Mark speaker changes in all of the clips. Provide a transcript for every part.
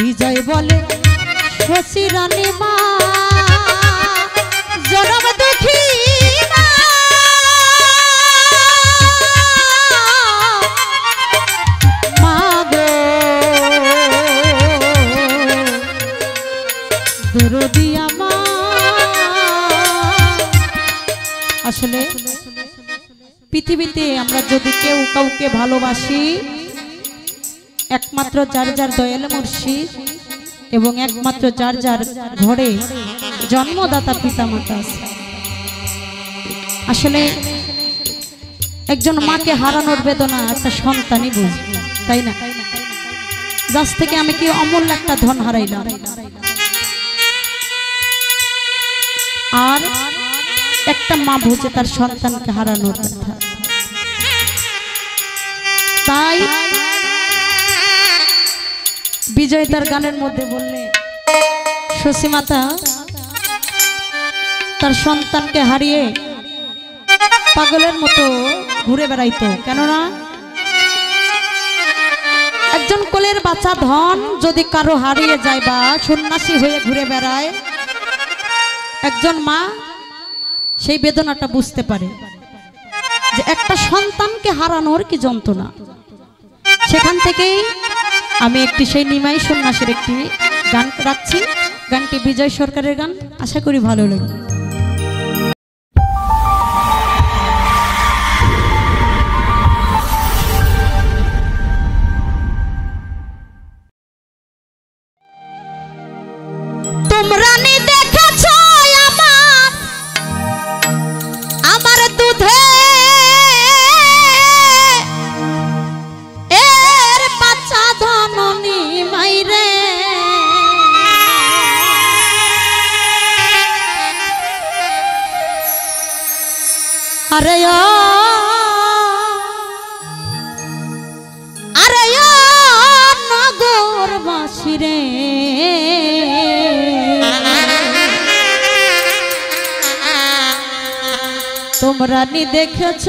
Speaker 1: বিজয় বলে শশী রানী মা জনম দুঃখী। আসলে পৃথিবীতে আমরা যদি কেউ কাউকে ভালোবাসি একমাত্র যার যার দয়াল মুর্শিদ এবং একমাত্র যার যার ঘরে জন্মদাতা পিতামাতা আছে। আসলে একজন মাকে হারানোর বেদনা একটা সন্তানই বুঝবে তাই না? যার থেকে আমি কি অমূল্য একটা ধন হারাইলাম? আর একটা মা বুঝে তার সন্তানকে হারানোর কথা। তাই বিজয় তার গানের মধ্যে বললে, শশীমাতা, তার সন্তানকে হারিয়ে পাগলের মতো ঘুরে বেড়াইতো। কেননা, একজন কোলের বাচ্চা ধন যদি কারও হারিয়ে যায় বা সন্ন্যাসী হয়ে ঘুরে বেড়ায়, একজন মা সেই বেদনাটা বুঝতে পারে যে একটা সন্তানকে হারানোর কি যন্ত্রণা। সেখান থেকেই আমি একটি সেই নিমাই সন্ন্যাসের একটি গান রাখছি। গানটি বিজয় সরকারের গান। আশা করি ভালো লাগবে। আরে আরে নগর বাসিরে তোমরা নি দেখেছ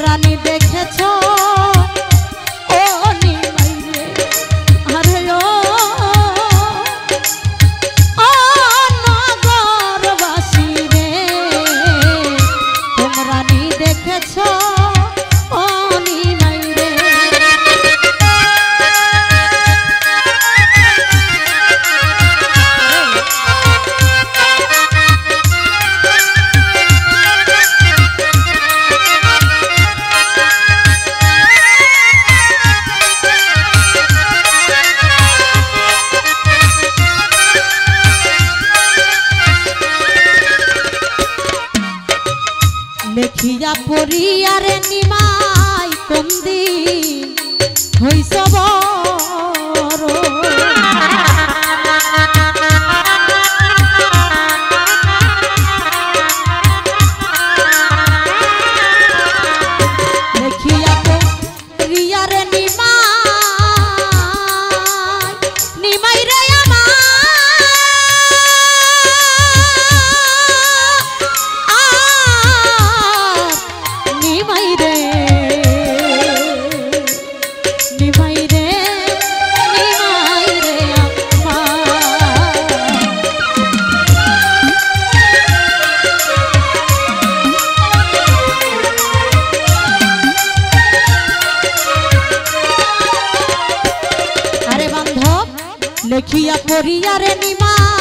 Speaker 1: তোমরা নি লেখিয়া পড়িয়ারে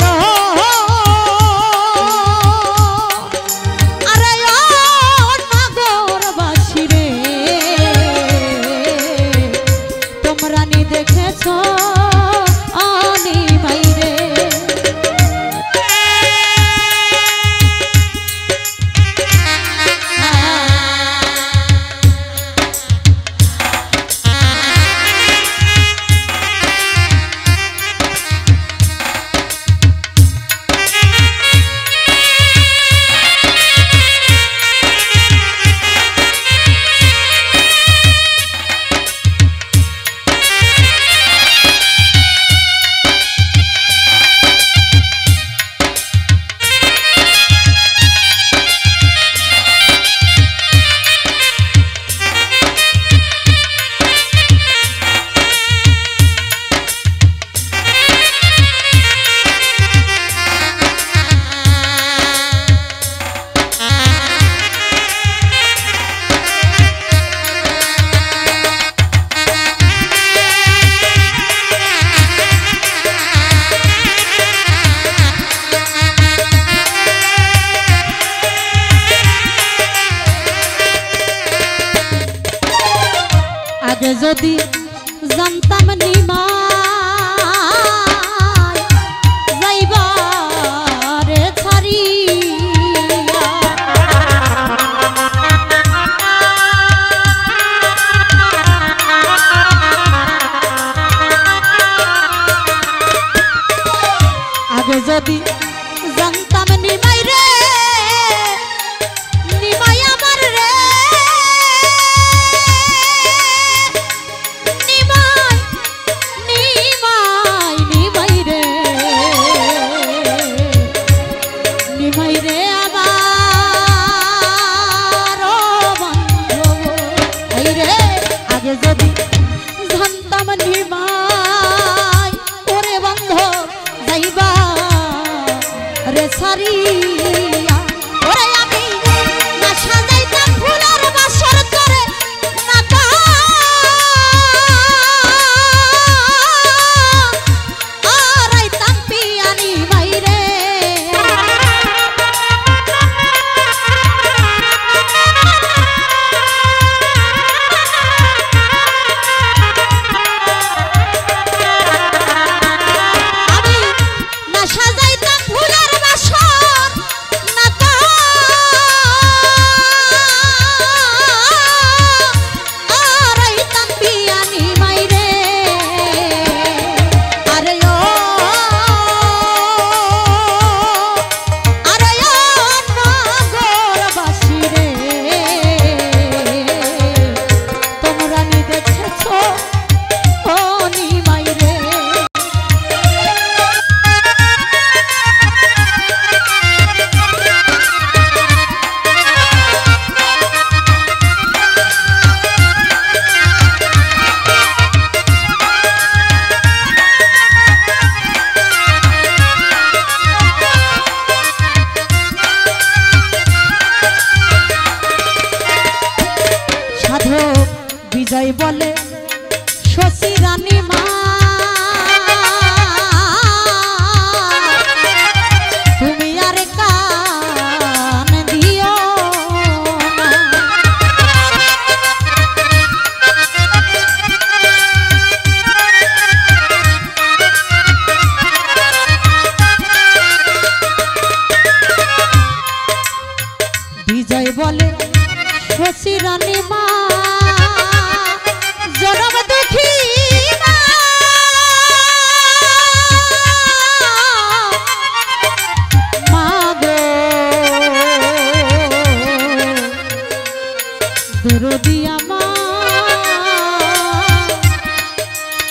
Speaker 1: আরে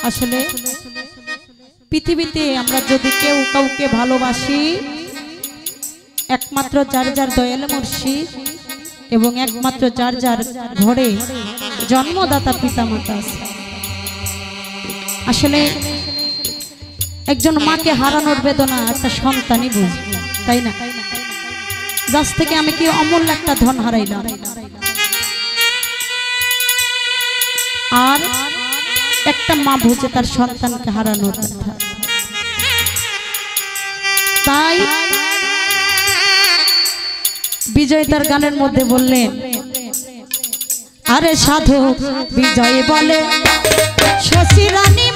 Speaker 1: আসলে পৃথিবীতে আমরা যদি কেউ কাউকে ভালোবাসি, একমাত্র যার যার দয়াল মুর্শিদ এবং একমাত্র যার যার ঘরে জন্মদাতা পিতামাতা আছে। আসলে একজন মাকে হারানোর বেদনা একটা সন্তানই বুঝবে তাই না? যার থেকে আমি কি অমূল্য একটা ধন হারাইলাম? আর একটা মা বুঝে তার সন্তানকে হারানোর কথা। তাই বিজয় তার গানের মধ্যে বললেন আরে সাধু, বিজয় বলে, শশী রানী